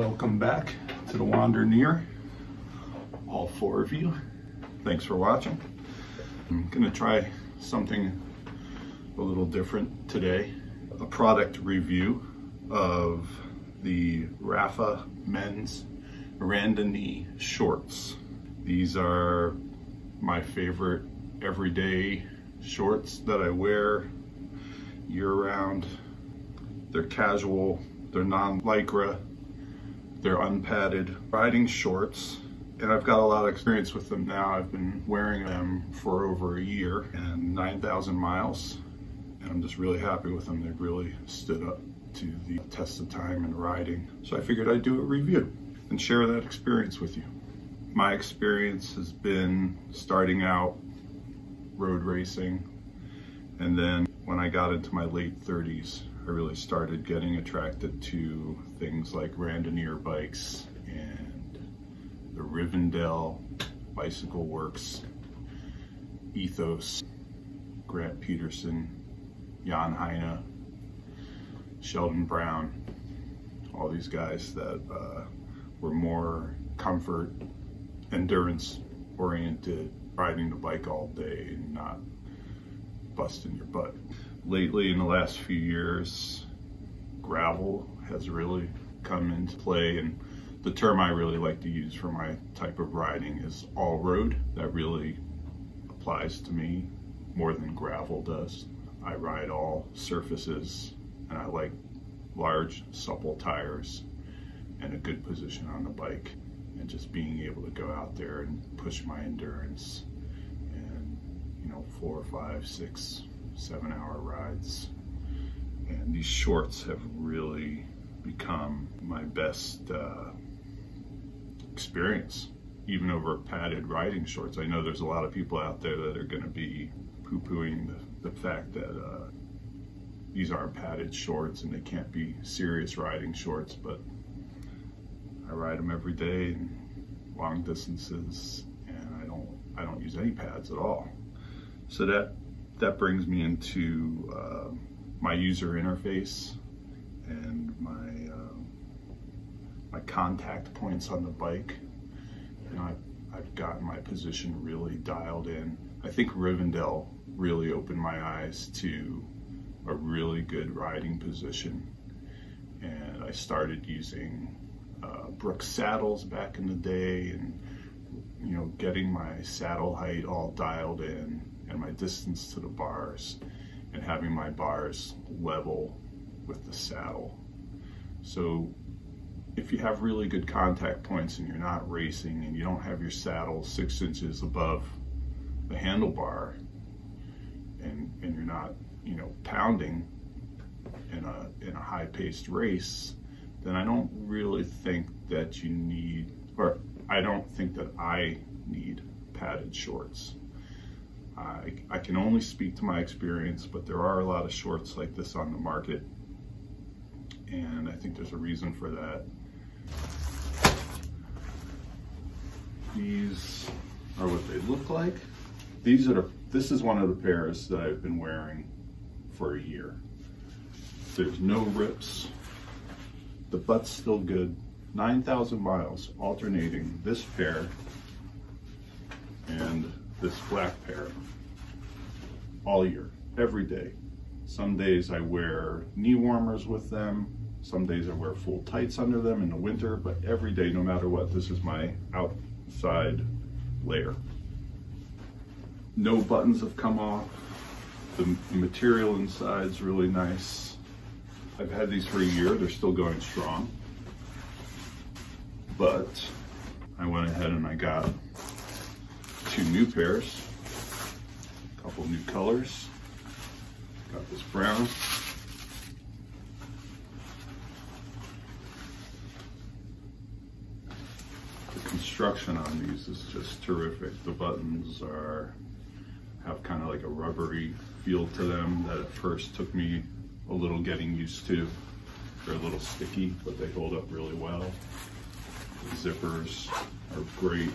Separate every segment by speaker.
Speaker 1: Welcome back to the Wander Near, all four of you. Thanks for watching. I'm gonna try something a little different today. A product review of the Rapha Men's Randonnée shorts. These are my favorite everyday shorts that I wear year round. They're casual, they're non-lycra, they're unpadded riding shorts and I've got a lot of experience with them now. I've been wearing them for over a year and 9,000 miles and I'm just really happy with them. They've really stood up to the test of time and riding. So I figured I'd do a review and share that experience with you. My experience has been starting out road racing and then when I got into my late 30s I really started getting attracted to things like Randonneur bikes and the Rivendell Bicycle Works, Ethos, Grant Petersen, Jan Heine, Sheldon Brown, all these guys that uh, were more comfort, endurance oriented, riding the bike all day and not busting your butt lately in the last few years, gravel has really come into play and the term I really like to use for my type of riding is all road. That really applies to me more than gravel does. I ride all surfaces and I like large supple tires and a good position on the bike and just being able to go out there and push my endurance and you know four five six seven hour rides. And these shorts have really become my best uh, experience, even over padded riding shorts. I know there's a lot of people out there that are going to be poo-pooing the, the, fact that uh, these aren't padded shorts and they can't be serious riding shorts, but I ride them every day long distances and I don't I don't use any pads at all. So that that brings me into uh, my user interface and my uh, my contact points on the bike. Know, I've, I've gotten my position really dialed in. I think Rivendell really opened my eyes to a really good riding position. And I started using uh, Brooks saddles back in the day and, you know, getting my saddle height all dialed in and my distance to the bars and having my bars level with the saddle. So if you have really good contact points and you're not racing and you don't have your saddle six inches above the handlebar and, and you're not, you know, pounding in a, in a high paced race, then I don't really think that you need, or I don't think that I need padded shorts. I, I can only speak to my experience, but there are a lot of shorts like this on the market. And I think there's a reason for that. These are what they look like. These are, the, this is one of the pairs that I've been wearing for a year. There's no rips. The butt's still good. 9,000 miles alternating this pair this black pair all year, every day. Some days I wear knee warmers with them. Some days I wear full tights under them in the winter, but every day, no matter what, this is my outside layer. No buttons have come off. The material inside is really nice. I've had these for a year. They're still going strong. But I went ahead and I got two new pairs a couple new colors. Got this brown. The construction on these is just terrific. The buttons are have kind of like a rubbery feel to them that at first took me a little getting used to. They're a little sticky, but they hold up really well. The zippers are great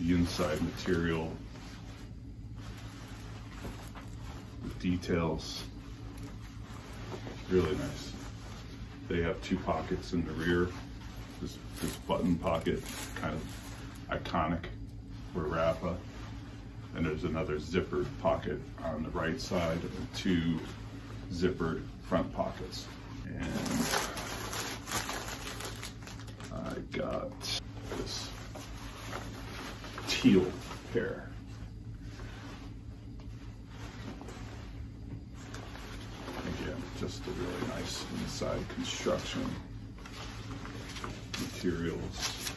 Speaker 1: the inside material, the details, really nice. They have two pockets in the rear. This, this button pocket, kind of iconic for Rapha. And there's another zippered pocket on the right side and two zippered front pockets. And I got this teal pair. Again, just a really nice inside construction materials.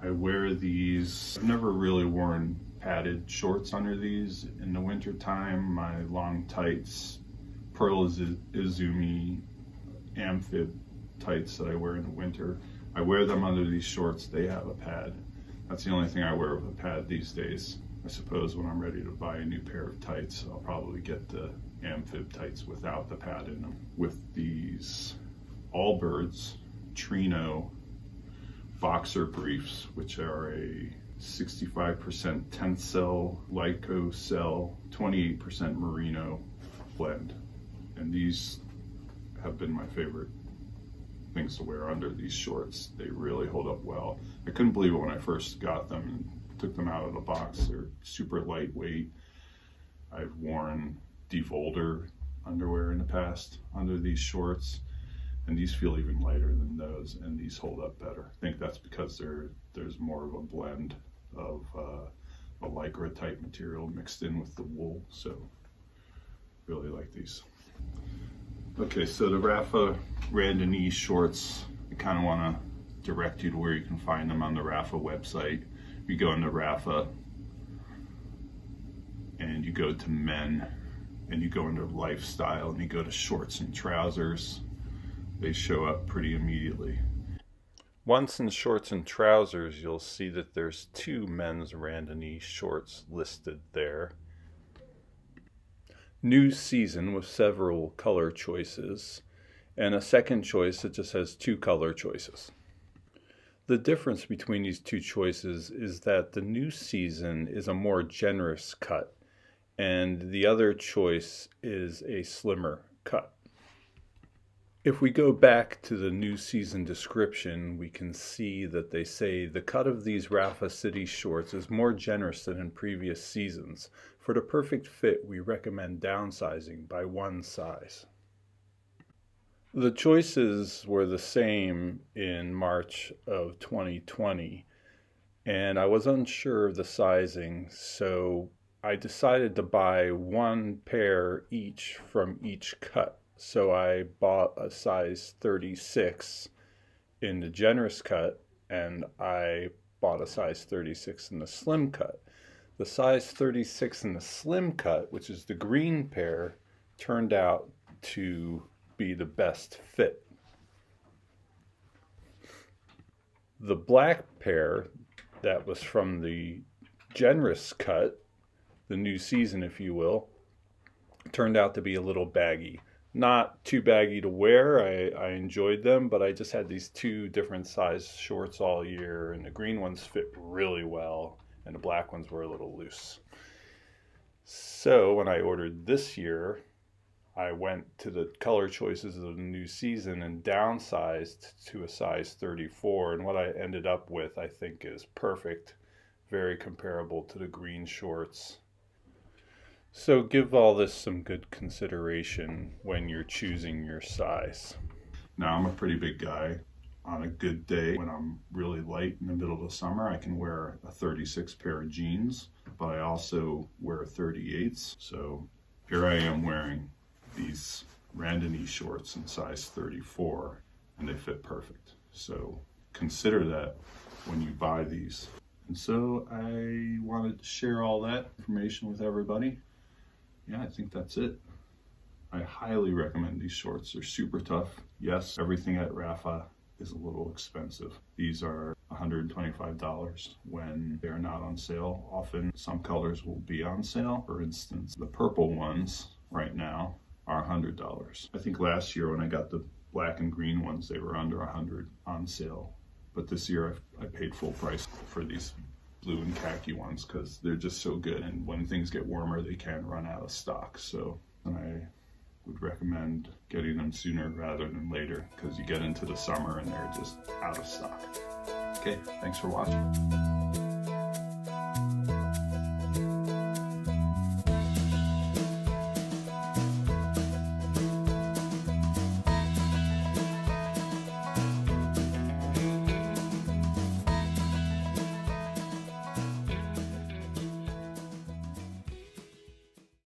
Speaker 1: I wear these, I've never really worn padded shorts under these in the winter time. My long tights, Pearl Izumi AmFib tights that I wear in the winter. I wear them under these shorts, they have a pad. That's the only thing I wear with a pad these days. I suppose when I'm ready to buy a new pair of tights, I'll probably get the AmFib tights without the pad in them. With these Allbirds Trino boxer briefs, which are a 65% Tencel, Lyocell, 28% Merino blend. And these have been my favorite things to wear under these shorts. They really hold up well. I couldn't believe it when I first got them and took them out of the box. They're super lightweight. I've worn defolder underwear in the past under these shorts and these feel even lighter than those and these hold up better. I think that's because there's more of a blend of uh, a lycra type material mixed in with the wool so really like these. Okay, so the Rapha Randonnée shorts, I kind of want to direct you to where you can find them on the Rapha website. You go into Rapha and you go to men and you go into lifestyle and you go to shorts and trousers. They show up pretty immediately. Once in shorts and trousers, you'll see that there's two men's Randonnée shorts listed there new season with several color choices, and a second choice that just has two color choices. The difference between these two choices is that the new season is a more generous cut, and the other choice is a slimmer cut. If we go back to the new season description, we can see that they say the cut of these Rapha City shorts is more generous than in previous seasons. For the perfect fit, we recommend downsizing by one size. The choices were the same in March of 2020, and I was unsure of the sizing, so I decided to buy one pair each from each cut. So I bought a size 36 in the generous cut and I bought a size 36 in the slim cut. The size 36 in the slim cut, which is the green pair, turned out to be the best fit. The black pair that was from the generous cut, the new season, if you will, turned out to be a little baggy not too baggy to wear. I, I enjoyed them, but I just had these two different size shorts all year, and the green ones fit really well, and the black ones were a little loose. So when I ordered this year, I went to the color choices of the new season and downsized to a size 34. And what I ended up with, I think, is perfect, very comparable to the green shorts so give all this some good consideration when you're choosing your size. Now I'm a pretty big guy. On a good day, when I'm really light in the middle of the summer, I can wear a 36 pair of jeans, but I also wear 38s. So here I am wearing these Randonnée shorts in size 34, and they fit perfect. So consider that when you buy these. And so I wanted to share all that information with everybody yeah, I think that's it. I highly recommend these shorts. They're super tough. Yes, everything at Rapha is a little expensive. These are $125 when they're not on sale. Often some colors will be on sale. For instance, the purple ones right now are $100. I think last year when I got the black and green ones, they were under 100 on sale. But this year I, I paid full price for these blue and khaki ones because they're just so good. And when things get warmer, they can run out of stock. So I would recommend getting them sooner rather than later because you get into the summer and they're just out of stock. Okay, thanks for watching.